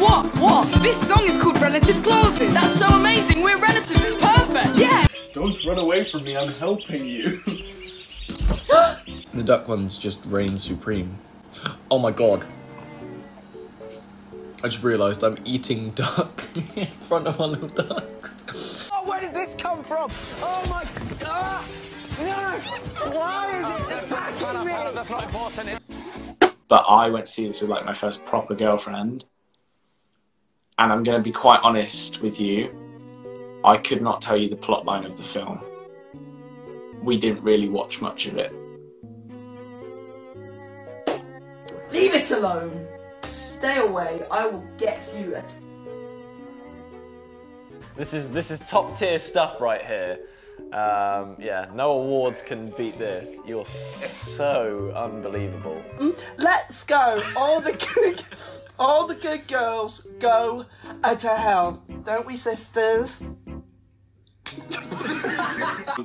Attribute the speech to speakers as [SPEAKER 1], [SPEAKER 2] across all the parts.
[SPEAKER 1] What? What? This song is called Relative Clauses. That's so amazing. We're relatives. It's perfect. Yeah.
[SPEAKER 2] Don't run away from me, I'm helping you.
[SPEAKER 3] The duck ones just reign supreme. Oh my god. I just realised I'm eating duck in front of my little ducks.
[SPEAKER 4] Oh, where did this come from? Oh my god! No! Why is it attacking me? That's not important.
[SPEAKER 5] but I went to see this with like my first proper girlfriend. And I'm going to be quite honest with you. I could not tell you the plot line of the film. We didn't really watch much of it.
[SPEAKER 6] Leave it alone. Stay away. I will get you.
[SPEAKER 7] This is this is top tier stuff right here. Um, yeah, no awards can beat this. You're so unbelievable.
[SPEAKER 4] Let's go. All the good, all the good girls go to hell. Don't we, sisters?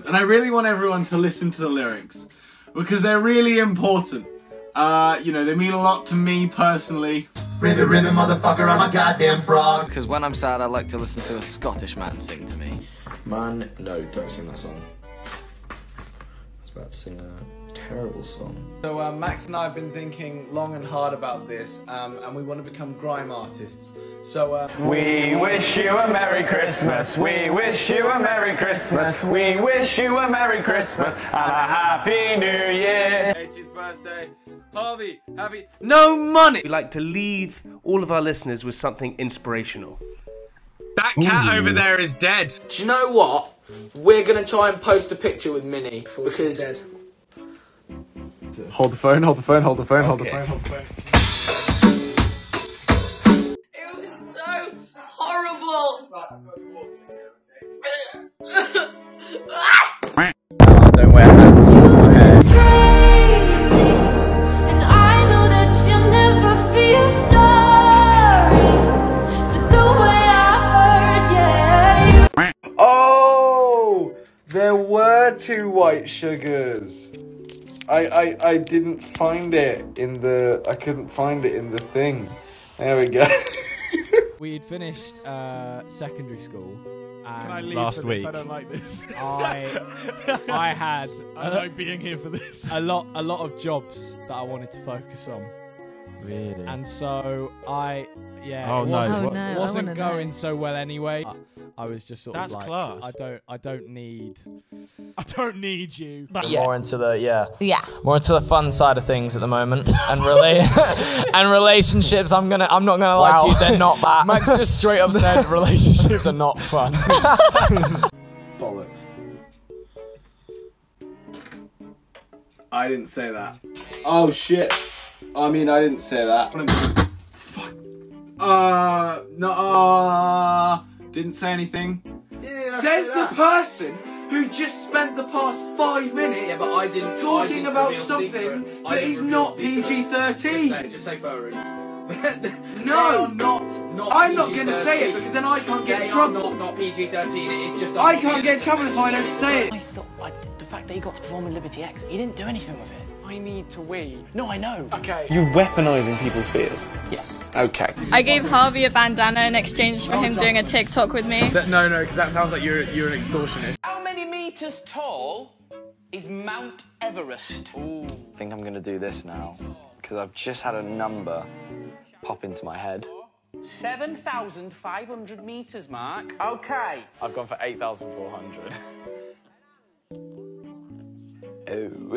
[SPEAKER 2] And I really want everyone to listen to the lyrics because they're really important. Uh, you know, they mean a lot to me personally.
[SPEAKER 8] Ribbit, ribbit, motherfucker, I'm a goddamn frog.
[SPEAKER 9] Because when I'm sad, I like to listen to a Scottish man sing to me.
[SPEAKER 3] Man, no, don't sing that song. I was about to sing a terrible song.
[SPEAKER 10] So uh, Max and I have been thinking long and hard about this, um, and we want to become grime artists. So uh,
[SPEAKER 7] We wish you a Merry Christmas. We wish you a Merry Christmas. We wish you a Merry Christmas and a Happy New Year.
[SPEAKER 2] 18th birthday, Harvey, happy.
[SPEAKER 11] No money! We like to leave all of our listeners with something inspirational.
[SPEAKER 2] That cat over there is dead.
[SPEAKER 6] Do you know what? We're gonna try and post a picture with Minnie because
[SPEAKER 2] Hold the phone, hold the phone, hold the phone, hold the phone, hold the phone.
[SPEAKER 1] It was so horrible.
[SPEAKER 7] Don't wear hats.
[SPEAKER 1] And I know that you'll never feel sorry for the way I hurt you.
[SPEAKER 10] oh, there were two white sugars. I, I I didn't find it in the. I couldn't find it in the thing. There we go.
[SPEAKER 12] We had finished uh, secondary school. And
[SPEAKER 2] Can I leave
[SPEAKER 12] last
[SPEAKER 2] for this?
[SPEAKER 12] week?
[SPEAKER 2] I don't like this.
[SPEAKER 12] I I had
[SPEAKER 2] I
[SPEAKER 12] a,
[SPEAKER 2] like being here for this.
[SPEAKER 12] a lot a lot of jobs that I wanted to focus on,
[SPEAKER 9] Really?
[SPEAKER 12] and so I yeah
[SPEAKER 9] Oh,
[SPEAKER 12] it
[SPEAKER 9] no,
[SPEAKER 12] wasn't,
[SPEAKER 9] what-
[SPEAKER 13] Oh, no,
[SPEAKER 12] wasn't going
[SPEAKER 13] know.
[SPEAKER 12] so well anyway. I, I was just sort
[SPEAKER 2] That's
[SPEAKER 12] of like
[SPEAKER 2] class.
[SPEAKER 12] I don't I don't need
[SPEAKER 2] I don't need you.
[SPEAKER 9] More into the yeah,
[SPEAKER 13] Yeah.
[SPEAKER 9] more into the fun side of things at the moment, and rela- and relationships. I'm gonna, I'm not gonna lie to you, they're not that.
[SPEAKER 4] Max just straight up said relationships are not fun.
[SPEAKER 10] Bollocks. I didn't say that. Oh shit. I mean, I didn't say that. Fuck. Uh, no, uh, didn't say anything. Says the person who just spent the past five minutes
[SPEAKER 6] yeah, but I didn't
[SPEAKER 10] talking
[SPEAKER 6] I didn't
[SPEAKER 10] about something
[SPEAKER 6] secrets. I
[SPEAKER 10] that
[SPEAKER 6] didn't
[SPEAKER 10] is
[SPEAKER 6] reveal.
[SPEAKER 10] PG
[SPEAKER 6] Just say,
[SPEAKER 10] 13.
[SPEAKER 6] just say furries.
[SPEAKER 10] No,
[SPEAKER 6] not. not
[SPEAKER 10] I'm not gonna say it because then I can't get
[SPEAKER 6] They
[SPEAKER 10] in trouble.
[SPEAKER 6] Not, not PG-13. It is just.
[SPEAKER 10] I can't get in trouble if I don't say it.
[SPEAKER 4] I thought I, the fact that he got to perform in Liberty X, he didn't do anything with it. I need to wee. No, I know. Okay.
[SPEAKER 9] You're weaponizing people's fears.
[SPEAKER 4] Yes.
[SPEAKER 9] Okay.
[SPEAKER 13] I gave Harvey a bandana in exchange for him doing a TikTok with me.
[SPEAKER 2] no, no, because that sounds like you're you're an extortionist.
[SPEAKER 6] How many meters tall is Mount Everest?
[SPEAKER 9] I think I'm gonna do this now because I've just had a number pop into my head.
[SPEAKER 6] 7,500 meters, Mark. Okay.
[SPEAKER 7] I've gone for 8,400.
[SPEAKER 9] Oh.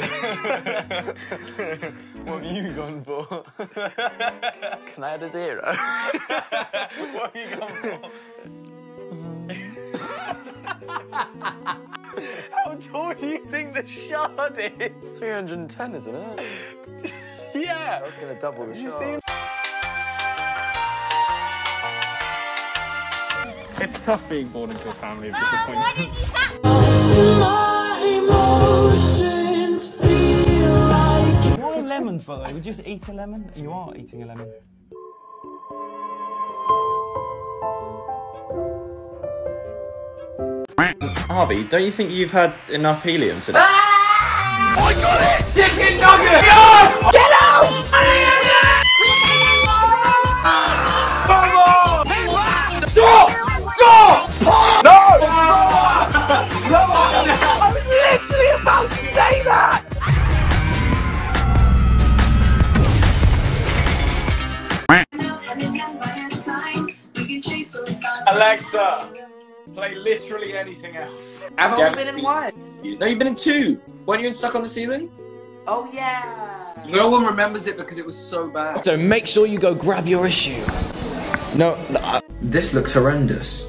[SPEAKER 9] what have you gone for? Can I add a zero?
[SPEAKER 7] what have you gone for? How tall do you think the shard is?
[SPEAKER 9] 310, isn't it?
[SPEAKER 7] Yeah.
[SPEAKER 9] I was gonna double the shot.
[SPEAKER 2] It's tough being born into a family of disappointments.
[SPEAKER 4] Why lemons, by the way? Would you just eat a lemon? You are eating a lemon.
[SPEAKER 3] Harvey, don't you think you've had enough helium today? Ah!
[SPEAKER 6] I got it! Chicken nugget!
[SPEAKER 5] Alexa, play literally anything else.
[SPEAKER 3] Have I
[SPEAKER 5] Damn
[SPEAKER 3] only been in one? No, you've been in two. Weren't you in Stuck on the Ceiling?
[SPEAKER 6] Oh yeah.
[SPEAKER 3] No one remembers it because it was so bad.
[SPEAKER 14] So make sure you go grab your issue. No, I-
[SPEAKER 3] This looks horrendous.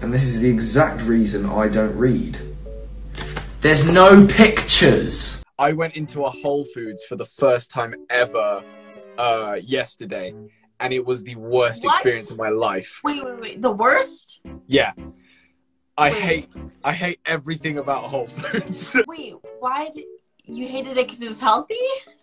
[SPEAKER 3] And this is the exact reason I don't read. There's no pictures.
[SPEAKER 10] I went into a Whole Foods for the first time ever uh, yesterday, and it was the worst
[SPEAKER 6] What?
[SPEAKER 10] experience of my life.
[SPEAKER 6] Wait, wait, wait. The worst?
[SPEAKER 10] Yeah, I
[SPEAKER 6] Wait.
[SPEAKER 10] hate I hate everything about Whole Foods.
[SPEAKER 6] Wait, why did you hated it because it was healthy?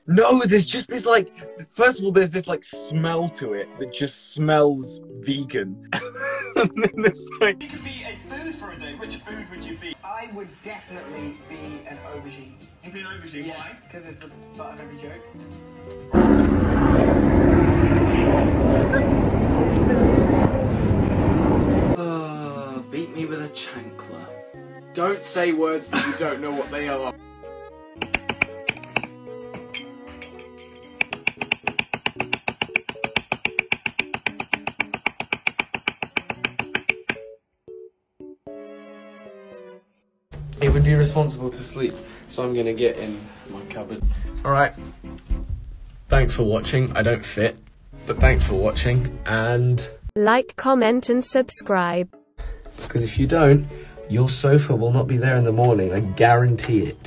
[SPEAKER 10] no, there's just this like. First of all, there's this like smell to it that just smells vegan, and then there's like.
[SPEAKER 15] You could be a food for a day. Which food would you be?
[SPEAKER 16] I would definitely be an aubergine.
[SPEAKER 15] You'd be an aubergine. Why?
[SPEAKER 16] Because it's the butt of every joke.
[SPEAKER 2] Don't say words that you don't know what they are.
[SPEAKER 14] it would be responsible to sleep, so I'm gonna get in my cupboard.
[SPEAKER 2] Alright. Thanks for watching. I don't fit, but thanks for watching, and.
[SPEAKER 17] Like, comment, and subscribe.
[SPEAKER 14] Because if you don't, your sofa will not be there in the morning. I guarantee it.